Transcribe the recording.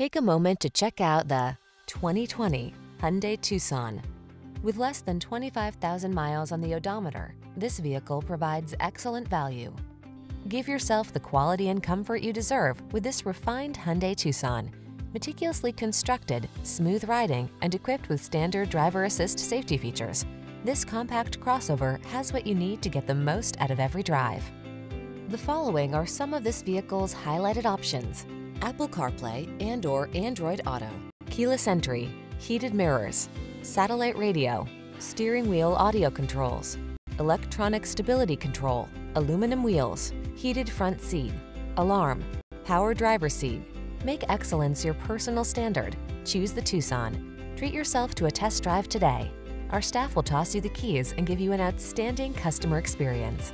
Take a moment to check out the 2020 Hyundai Tucson. With less than 25,000 miles on the odometer, this vehicle provides excellent value. Give yourself the quality and comfort you deserve with this refined Hyundai Tucson. Meticulously constructed, smooth riding, and equipped with standard driver assist safety features, this compact crossover has what you need to get the most out of every drive. The following are some of this vehicle's highlighted options. Apple CarPlay and or Android Auto, keyless entry, heated mirrors, satellite radio, steering wheel audio controls, electronic stability control, aluminum wheels, heated front seat, alarm, power driver seat. Make excellence your personal standard. Choose the Tucson. Treat yourself to a test drive today. Our staff will toss you the keys and give you an outstanding customer experience.